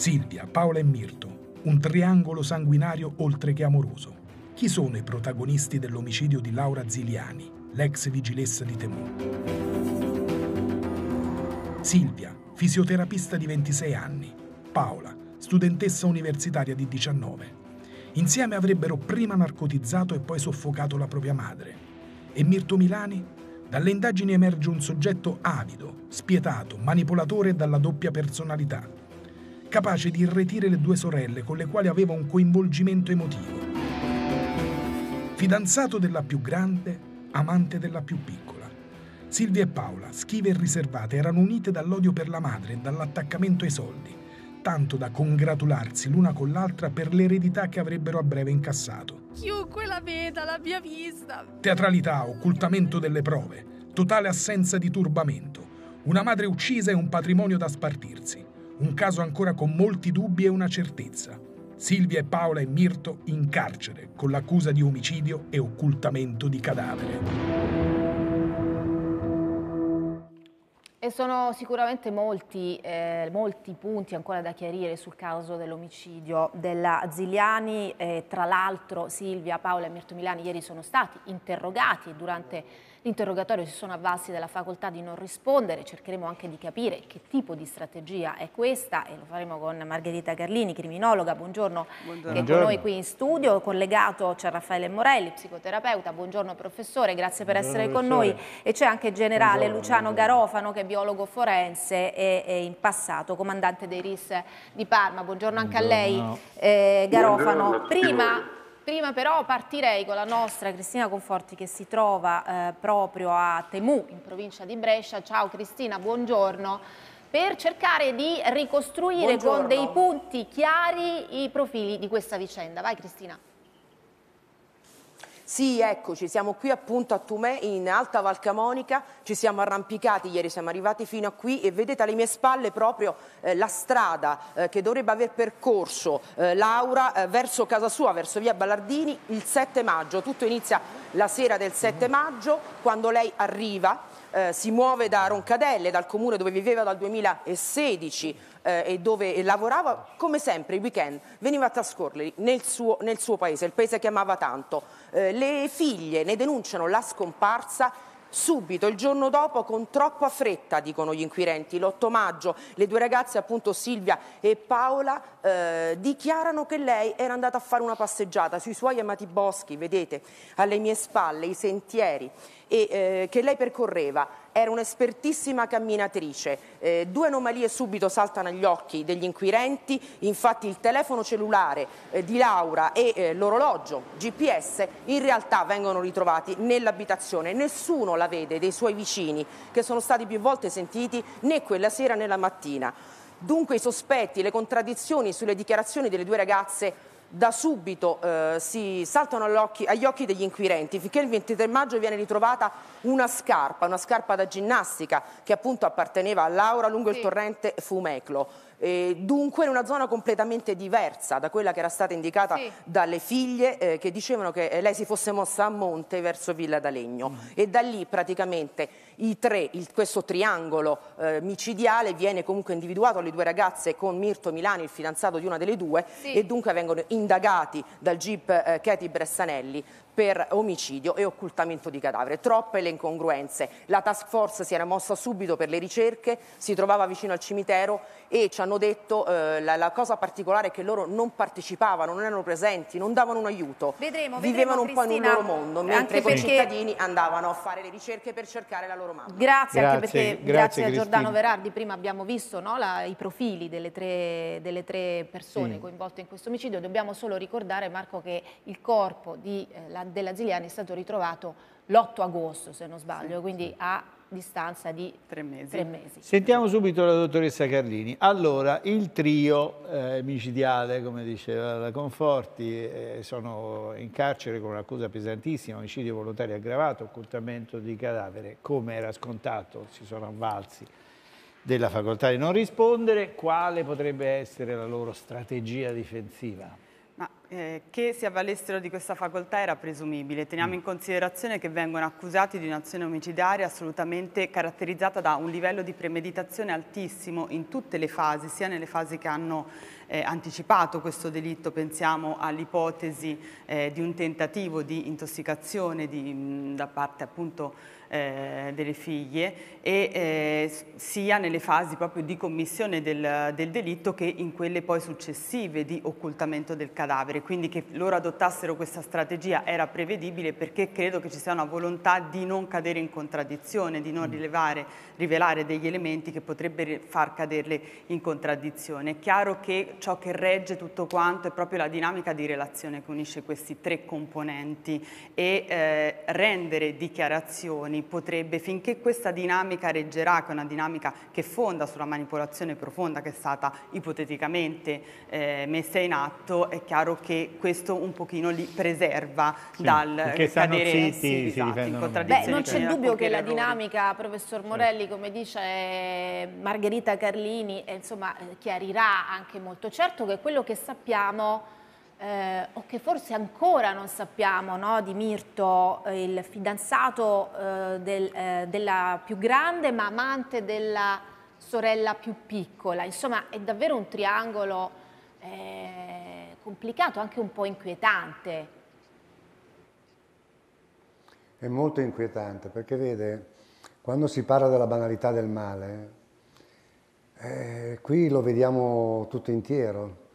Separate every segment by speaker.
Speaker 1: Silvia, Paola e Mirto, un triangolo sanguinario oltre che amoroso. Chi sono i protagonisti dell'omicidio di Laura Ziliani, l'ex vigilessa di Temù? Silvia, fisioterapista di 26 anni. Paola, studentessa universitaria di 19. Insieme avrebbero prima narcotizzato e poi soffocato la propria madre. E Mirto Milani? Dalle indagini emerge un soggetto avido, spietato, manipolatore dalla doppia personalità capace di irretire le due sorelle con le quali aveva un coinvolgimento emotivo. Fidanzato della più grande, amante della più piccola. Silvia e Paola, schive e riservate, erano unite dall'odio per la madre e dall'attaccamento ai soldi, tanto da congratularsi l'una con l'altra per l'eredità che avrebbero a breve incassato.
Speaker 2: Chiunque la veda, l'abbia vista.
Speaker 1: Teatralità, occultamento delle prove, totale assenza di turbamento, una madre uccisa e un patrimonio da spartirsi. Un caso ancora con molti dubbi e una certezza. Silvia e Paola e Mirto in carcere con l'accusa di omicidio e occultamento di cadavere.
Speaker 3: E sono sicuramente molti, eh, molti, punti ancora da chiarire sul caso dell'omicidio della Ziliani. Eh, tra l'altro Silvia, Paola e Mirto Milani ieri sono stati interrogati durante L'interrogatorio si sono avvalsi della facoltà di non rispondere, cercheremo anche di capire che tipo di strategia è questa e lo faremo con Margherita Carlini, criminologa, buongiorno, buongiorno. che è con noi qui in studio, collegato c'è Raffaele Morelli, psicoterapeuta, buongiorno professore, grazie per buongiorno, essere con noi. E c'è anche il generale buongiorno, Luciano Garofano che è biologo forense e, e, in passato comandante dei RIS di Parma, buongiorno anche a lei. Eh, Garofano. Prima Prima però partirei con la nostra Cristina Conforti che si trova eh, proprio a Temù, in provincia di Brescia. Ciao Cristina, buongiorno. Per cercare di ricostruire buongiorno. con dei punti chiari i profili di questa vicenda. Vai Cristina.
Speaker 4: Sì, eccoci, siamo qui appunto a Tumè in Alta Val Camonica, ci siamo arrampicati ieri, siamo arrivati fino a qui e vedete alle mie spalle proprio eh, la strada eh, che dovrebbe aver percorso eh, Laura eh, verso casa sua, verso via Ballardini, il 7 maggio. Tutto inizia la sera del 7 maggio quando lei arriva eh, si muove da Roncadelle, dal comune dove viveva dal 2016 eh, e dove lavorava, come sempre i weekend veniva a trascorrerli nel suo, nel suo paese, il paese che amava tanto. Eh, le figlie ne denunciano la scomparsa subito, il giorno dopo, con troppa fretta, dicono gli inquirenti, l'8 maggio, le due ragazze, appunto Silvia e Paola, eh, dichiarano che lei era andata a fare una passeggiata sui suoi amati boschi, vedete, alle mie spalle, i sentieri, e eh, che lei percorreva. Era un'espertissima camminatrice. Eh, due anomalie subito saltano agli occhi degli inquirenti, infatti il telefono cellulare eh, di Laura e eh, l'orologio GPS in realtà vengono ritrovati nell'abitazione. Nessuno la vede dei suoi vicini che sono stati più volte sentiti né quella sera né la mattina. Dunque i sospetti, le contraddizioni sulle dichiarazioni delle due ragazze da subito eh, si saltano agli occhi degli inquirenti finché il 23 maggio viene ritrovata una scarpa, una scarpa da ginnastica che appunto apparteneva a Laura lungo sì. il torrente Fumeclo. Eh, dunque in una zona completamente diversa da quella che era stata indicata sì. dalle figlie eh, che dicevano che lei si fosse mossa a monte verso Villa d'Alegno mm. e da lì praticamente i tre, il, questo triangolo eh, micidiale viene comunque individuato le due ragazze con Mirto Milani, il fidanzato di una delle due sì. e dunque vengono indagati dal GIP eh, Katie Bressanelli per omicidio e occultamento di cadavere. Troppe le incongruenze. La task force si era mossa subito per le ricerche, si trovava vicino al cimitero e ci hanno detto eh, la, la, cosa particolare è che loro non partecipavano, non erano presenti, non davano un aiuto.
Speaker 3: Vedremo,
Speaker 4: Vivevano
Speaker 3: vedremo,
Speaker 4: un po' in un loro mondo, mentre i perché... cittadini andavano a fare le ricerche per cercare la loro mamma.
Speaker 3: Grazie, grazie anche perché grazie, grazie a Giordano Verardi, prima abbiamo visto no, la, i profili delle tre, delle tre persone sì. coinvolte in questo omicidio. Dobbiamo solo ricordare, Marco, che il corpo di, eh, la, della Ziliani è stato ritrovato l'8 agosto, se non sbaglio, sì, quindi sì. a distanza di tre mesi. tre mesi.
Speaker 5: Sentiamo subito la dottoressa Carlini. Allora, il trio eh, micidiale, come diceva la Conforti, eh, sono in carcere con un'accusa pesantissima, omicidio volontario aggravato, occultamento di cadavere, come era scontato, si sono avvalsi della facoltà di non rispondere. Quale potrebbe essere la loro strategia difensiva?
Speaker 6: Ma eh, che si avvalessero di questa facoltà era presumibile. Teniamo in considerazione che vengono accusati di un'azione omicidiaria assolutamente caratterizzata da un livello di premeditazione altissimo in tutte le fasi, sia nelle fasi che hanno eh, anticipato questo delitto, pensiamo all'ipotesi eh, di un tentativo di intossicazione di, mh, da parte appunto eh, delle figlie e eh, sia nelle fasi proprio di commissione del, del, delitto che in quelle poi successive di occultamento del cadavere. Quindi che loro adottassero questa strategia era prevedibile perché credo che ci sia una volontà di non cadere in contraddizione, di non mm. rilevare, rivelare degli elementi che potrebbero far caderle in contraddizione. È chiaro che ciò che regge tutto quanto è proprio la dinamica di relazione che unisce questi tre componenti e eh, rendere dichiarazioni potrebbe, finché questa dinamica reggerà, che è una dinamica che fonda sulla manipolazione profonda che è stata ipoteticamente eh, messa in atto, è chiaro che questo un pochino li preserva sì, dal cadere
Speaker 5: zitti, sì, esatto, in
Speaker 3: contraddizione. Beh, non c'è dubbio che la dinamica, professor Morelli, come dice Margherita Carlini, eh, insomma, chiarirà anche molto. Certo che quello che sappiamo eh, o che forse ancora non sappiamo no, di Mirto, eh, il fidanzato eh, del, eh, della più grande ma amante della sorella più piccola. Insomma è davvero un triangolo eh, complicato, anche un po' inquietante.
Speaker 7: È molto inquietante perché vede, quando si parla della banalità del male, qui lo vediamo tutto intero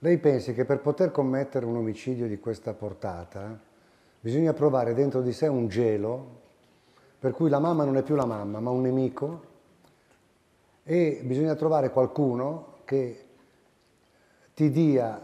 Speaker 7: lei pensi che per poter commettere un omicidio di questa portata bisogna provare dentro di sé un gelo per cui la mamma non è più la mamma ma un nemico e bisogna trovare qualcuno che ti dia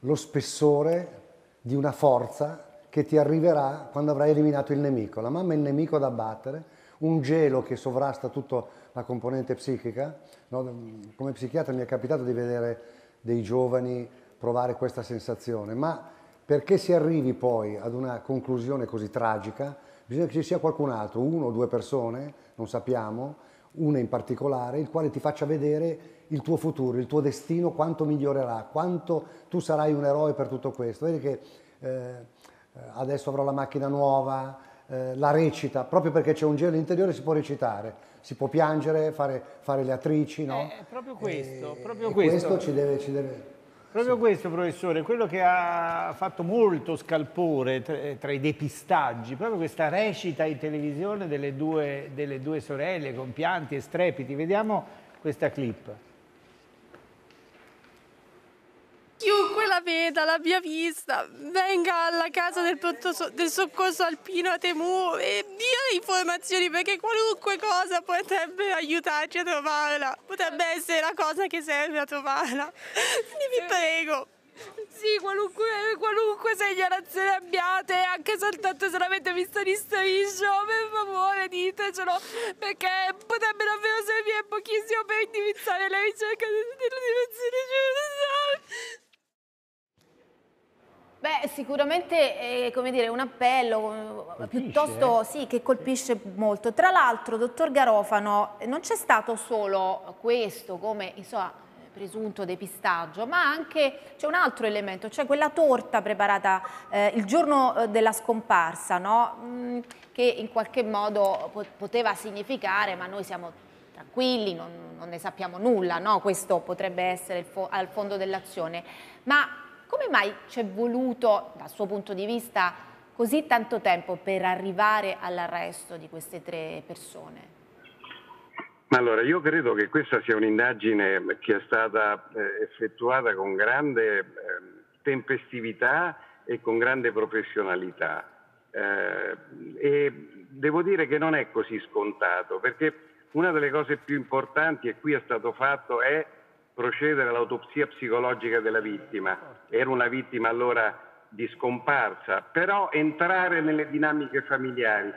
Speaker 7: lo spessore di una forza che ti arriverà quando avrai eliminato il nemico. La mamma è il nemico da battere, un gelo che sovrasta tutta la componente psichica. No? Come psichiatra mi è capitato di vedere dei giovani provare questa sensazione, ma perché si arrivi poi ad una conclusione così tragica, bisogna che ci sia qualcun altro, uno o due persone, non sappiamo, una in particolare, il quale ti faccia vedere il tuo futuro, il tuo destino, quanto migliorerà, quanto tu sarai un eroe per tutto questo. Vedi che eh, adesso avrò la macchina nuova, eh, la recita, proprio perché c'è un gelo interiore si può recitare si può piangere, fare, fare le attrici, no?
Speaker 5: È proprio questo,
Speaker 7: e,
Speaker 5: proprio
Speaker 7: e
Speaker 5: questo.
Speaker 7: questo ci deve... Ci deve
Speaker 5: Proprio sì. questo, professore, quello che ha fatto molto scalpore tra, tra, i depistaggi, proprio questa recita in televisione delle due, delle due sorelle con pianti e strepiti. Vediamo questa clip.
Speaker 2: chiunque la veda, l'abbia vista, venga alla casa del, so del soccorso alpino a Temu e dia informazioni perché qualunque cosa potrebbe aiutarci a trovarla, potrebbe essere la cosa che serve a trovarla. Vi prego. Sì, qualunque, qualunque, segnalazione abbiate, anche soltanto se l'avete vista in striscio, per favore ditecelo, perché potrebbe davvero servire pochissimo per indirizzare la ricerca giusta.
Speaker 3: Beh, sicuramente è come dire, un appello colpisce, piuttosto eh? sì, che colpisce molto. Tra l'altro, dottor Garofano, non c'è stato solo questo come insomma, presunto depistaggio, ma anche c'è un altro elemento, cioè quella torta preparata eh, il giorno eh, della scomparsa, no? mm, che in qualche modo poteva significare, ma noi siamo tranquilli, non, non ne sappiamo nulla, no? questo potrebbe essere fo al fondo dell'azione. Ma come mai ci è voluto, dal suo punto di vista, così tanto tempo per arrivare all'arresto di queste tre persone?
Speaker 8: Allora, io credo che questa sia un'indagine che è stata eh, effettuata con grande eh, tempestività e con grande professionalità. Eh, e devo dire che non è così scontato, perché una delle cose più importanti, e qui è stato fatto, è procedere all'autopsia psicologica della vittima. Era una vittima allora di scomparsa, però entrare nelle dinamiche familiari,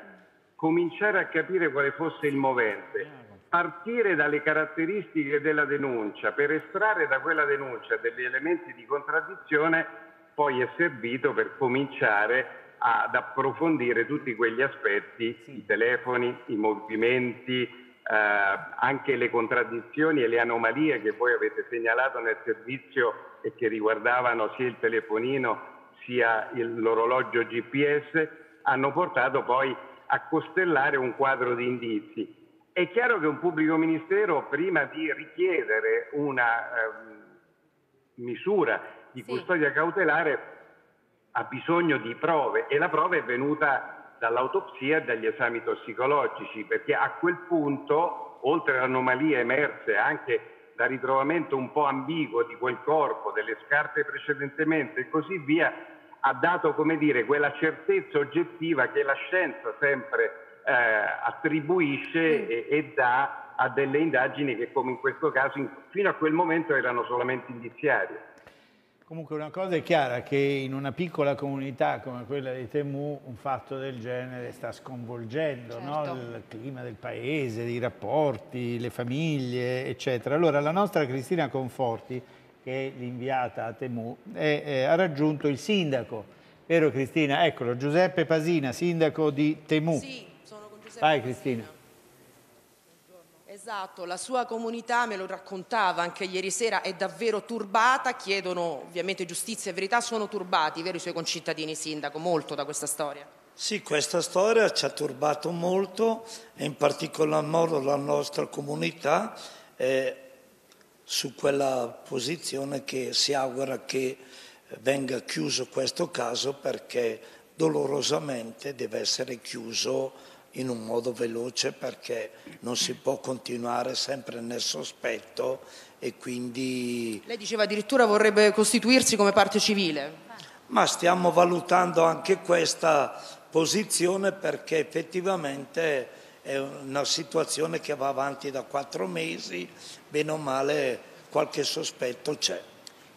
Speaker 8: cominciare a capire quale fosse il movente, partire dalle caratteristiche della denuncia per estrarre da quella denuncia degli elementi di contraddizione, poi è servito per cominciare ad approfondire tutti quegli aspetti, i telefoni, i movimenti, anche le contraddizioni e le anomalie che voi avete segnalato nel servizio e che riguardavano sia il telefonino sia l'orologio GPS hanno portato poi a costellare un quadro di indizi. È chiaro che un pubblico ministero prima di richiedere una eh, misura di custodia sì. cautelare ha bisogno di prove e la prova è venuta dall'autopsia e dagli esami tossicologici perché a quel punto, oltre alle anomalie emerse anche dal ritrovamento un po' ambiguo di quel corpo, delle scarpe precedentemente e così via, ha dato come dire, quella certezza oggettiva che la scienza sempre eh, attribuisce e, e, dà a delle indagini che come in questo caso in, fino a quel momento erano solamente indiziarie.
Speaker 5: Comunque una cosa è chiara che in una piccola comunità come quella di Temu un fatto del genere sta sconvolgendo certo. no? il clima del paese, i rapporti, le famiglie, eccetera. Allora la nostra Cristina Conforti che è l'inviata a Temu, è, è, ha raggiunto il sindaco, vero Cristina? Eccolo, Giuseppe Pasina, sindaco di Temu.
Speaker 9: Sì, sono con Giuseppe
Speaker 5: Vai Cristina.
Speaker 9: Esatto, la sua comunità me lo raccontava anche ieri sera, è davvero turbata, chiedono ovviamente giustizia e verità, sono turbati, vero i suoi concittadini sindaco, molto da questa storia.
Speaker 10: Sì, questa storia ci ha turbato molto e in particolar modo la nostra comunità. Eh, su quella posizione che si augura che venga chiuso questo caso perché dolorosamente deve essere chiuso in un modo veloce perché non si può continuare sempre nel sospetto e quindi...
Speaker 9: Lei diceva addirittura vorrebbe costituirsi come parte civile.
Speaker 10: Ma stiamo valutando anche questa posizione perché effettivamente è una situazione che va avanti da quattro mesi, bene o male qualche sospetto c'è.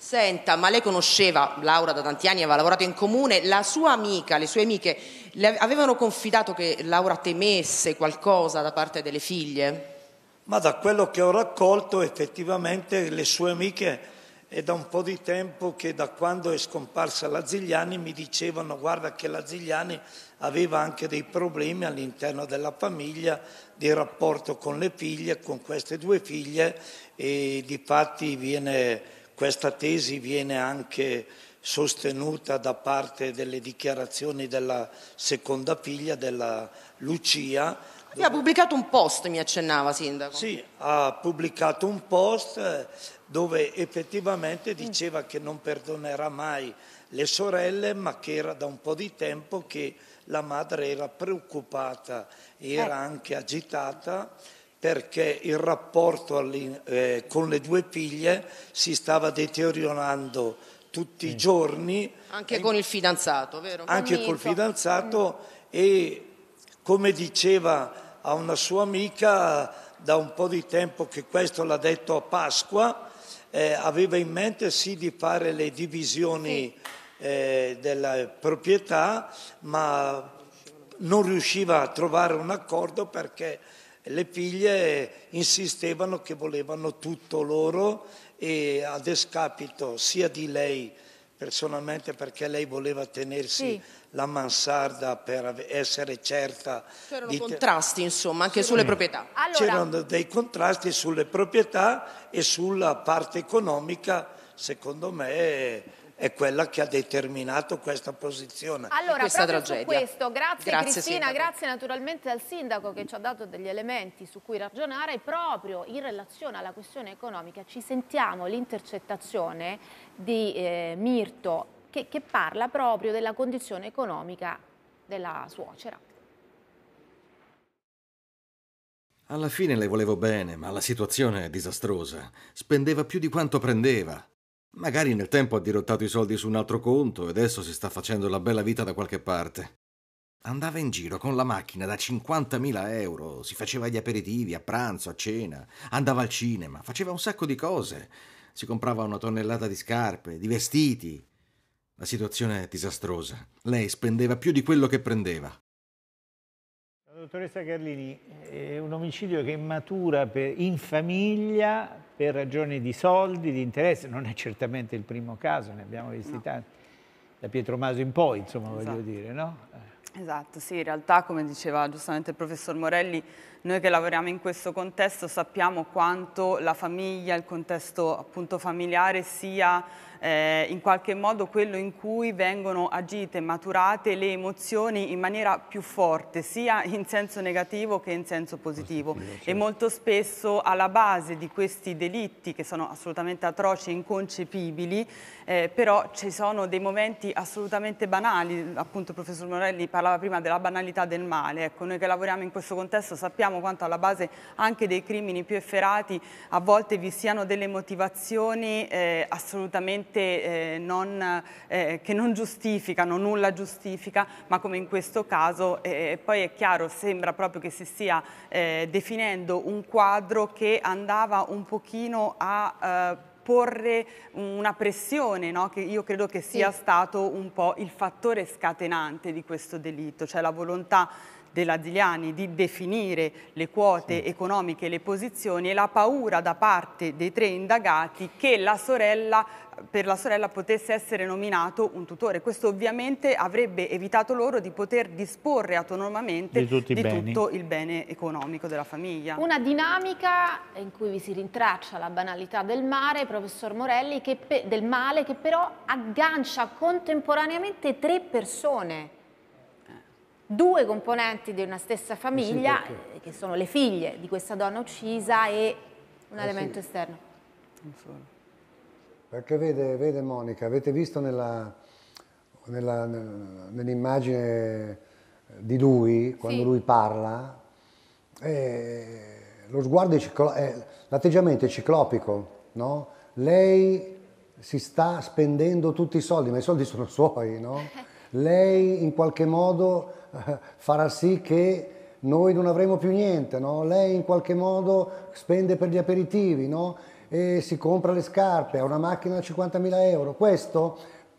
Speaker 9: Senta, ma lei conosceva Laura da tanti anni, aveva lavorato in comune, la sua amica, le sue amiche le avevano confidato che Laura temesse qualcosa da parte delle figlie?
Speaker 10: Ma da quello che ho raccolto effettivamente le sue amiche è da un po' di tempo che da quando è scomparsa la Zigliani mi dicevano guarda che la Zigliani aveva anche dei problemi all'interno della famiglia di rapporto con le figlie, con queste due figlie e di fatti viene, questa tesi viene anche sostenuta da parte delle dichiarazioni della seconda figlia, della Lucia,
Speaker 9: lui ha pubblicato un post, mi accennava, Sindaco.
Speaker 10: Sì, ha pubblicato un post eh, dove effettivamente diceva che non perdonerà mai le sorelle, ma che era da un po' di tempo che la madre era preoccupata, era eh. anche agitata perché il rapporto eh, con le due figlie si stava deteriorando tutti i giorni.
Speaker 9: Anche con il fidanzato, vero?
Speaker 10: Anche col fidanzato e come diceva a una sua amica da un po' di tempo che questo l'ha detto a Pasqua, eh, aveva in mente sì di fare le divisioni eh, della proprietà, ma non riusciva a trovare un accordo perché le figlie insistevano che volevano tutto loro e a descapito sia di lei personalmente perché lei voleva tenersi sì. la mansarda per essere certa.
Speaker 9: C'erano di contrasti insomma anche sì. sulle proprietà.
Speaker 10: Allora... C'erano dei contrasti sulle proprietà e sulla parte economica, secondo me è quella che ha determinato questa posizione.
Speaker 3: Allora,
Speaker 9: questa
Speaker 3: proprio
Speaker 9: tragedia.
Speaker 3: su questo, grazie, grazie Cristina, sindaco. grazie naturalmente al sindaco che ci ha dato degli elementi su cui ragionare proprio in relazione alla questione economica. Ci sentiamo l'intercettazione di eh, Mirto che, che parla proprio della condizione economica della suocera.
Speaker 11: Alla fine le volevo bene, ma la situazione è disastrosa. Spendeva più di quanto prendeva. Magari nel tempo ha dirottato i soldi su un altro conto e adesso si sta facendo la bella vita da qualche parte. Andava in giro con la macchina da 50.000 euro, si faceva gli aperitivi a pranzo, a cena, andava al cinema, faceva un sacco di cose, si comprava una tonnellata di scarpe, di vestiti. La situazione è disastrosa. Lei spendeva più di quello che prendeva.
Speaker 5: Dottoressa Carlini, è un omicidio che matura per, in famiglia per ragioni di soldi, di interesse, non è certamente il primo caso, ne abbiamo visti no. tanti, da Pietro Maso in poi, insomma, esatto. voglio dire, no?
Speaker 6: Esatto, sì, in realtà come diceva giustamente il professor Morelli Noi che lavoriamo in questo contesto sappiamo quanto la famiglia, il contesto appunto familiare sia eh, in qualche modo quello in cui vengono agite, maturate le emozioni in maniera più forte, sia in senso negativo che in senso positivo. positivo certo. E molto spesso alla base di questi delitti, che sono assolutamente atroci e inconcepibili, eh, però ci sono dei momenti assolutamente banali, appunto il professor Morelli parlava prima della banalità del male, ecco, noi che lavoriamo in questo contesto sappiamo quanto alla base anche dei crimini più efferati a volte vi siano delle motivazioni eh, assolutamente eh, non, eh, che non giustificano, nulla giustifica, ma come in questo caso eh, poi è chiaro, sembra proprio che si stia eh, definendo un quadro che andava un pochino a porre una pressione no? che io credo che sia sì. stato un po' il fattore scatenante di questo delitto, cioè la volontà della Ziliani di definire le quote sì. economiche, le posizioni e la paura da parte dei tre indagati che la sorella per la sorella potesse essere nominato un tutore. Questo ovviamente avrebbe evitato loro di poter disporre autonomamente di, di tutto il bene economico della famiglia.
Speaker 3: Una dinamica in cui vi si rintraccia la banalità del mare, professor Morelli, del male, che però aggancia contemporaneamente tre persone due componenti di una stessa famiglia, sì, che sono le figlie di questa donna uccisa e un eh elemento sì. esterno.
Speaker 7: Perché vede, vede, Monica, avete visto nell'immagine di lui, quando sì. lui parla, eh, lo sguardo è ciclo, eh, l'atteggiamento è ciclopico, no? Lei si sta spendendo tutti i soldi, ma i soldi sono suoi, no? Lei in qualche modo eh, farà sì che noi non avremo più niente, no? Lei in qualche modo spende per gli aperitivi, no? e si compra le scarpe, ha una macchina da 50.000 euro. Questo,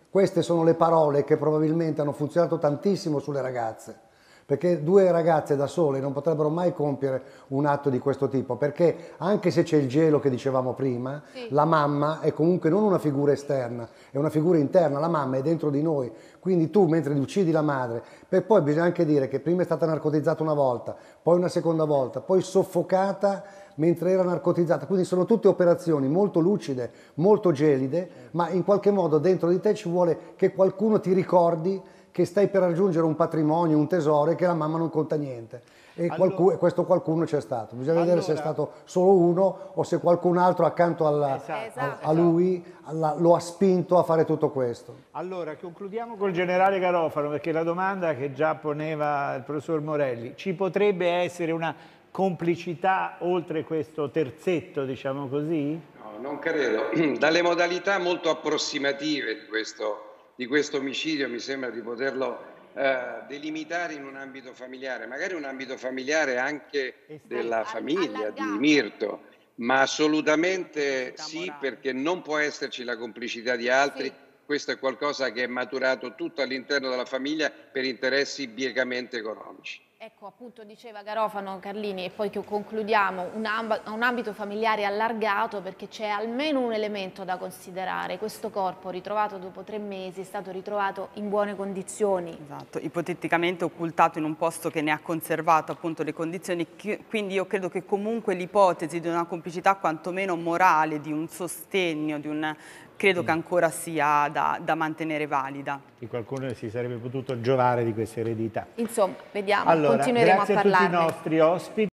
Speaker 7: queste sono le parole che probabilmente hanno funzionato tantissimo sulle ragazze perché due ragazze da sole non potrebbero mai compiere un atto di questo tipo, perché anche se c'è il gelo che dicevamo prima, sì. la mamma è comunque non una figura esterna, è una figura interna, la mamma è dentro di noi, quindi tu mentre uccidi la madre, per poi bisogna anche dire che prima è stata narcotizzata una volta, poi una seconda volta, poi soffocata mentre era narcotizzata, quindi sono tutte operazioni molto lucide, molto gelide, ma in qualche modo dentro di te ci vuole che qualcuno ti ricordi che stai per raggiungere un patrimonio, un tesoro e che la mamma non conta niente. E allora, qualcuno, questo qualcuno c'è stato. Bisogna allora, vedere se è stato solo uno o se qualcun altro accanto alla, esatto, a, a, lui alla, lo ha spinto a fare tutto questo.
Speaker 5: Allora, concludiamo col generale Garofano, perché la domanda che già poneva il professor Morelli, ci potrebbe essere una complicità oltre questo terzetto, diciamo così?
Speaker 8: No, non credo. Dalle modalità molto approssimative di questo di questo omicidio mi sembra di poterlo eh, delimitare in un ambito familiare, magari un ambito familiare anche della famiglia di Mirto, ma assolutamente sì perché non può esserci la complicità di altri. Questo è qualcosa che è maturato tutto all'interno della famiglia per interessi biecamente economici.
Speaker 3: Ecco, appunto diceva Garofano Carlini e poi che concludiamo, un, un ambito familiare allargato perché c'è almeno un elemento da considerare. Questo corpo ritrovato dopo tre mesi è stato ritrovato in buone condizioni.
Speaker 6: Esatto, ipoteticamente occultato in un posto che ne ha conservato appunto le condizioni, quindi io credo che comunque l'ipotesi di una complicità quantomeno morale, di un sostegno, di un credo che ancora sia da, da, mantenere valida.
Speaker 5: Di qualcuno si sarebbe potuto giovare di questa eredità.
Speaker 3: Insomma, vediamo, allora, continueremo a parlare.
Speaker 5: Grazie a tutti i nostri ospiti.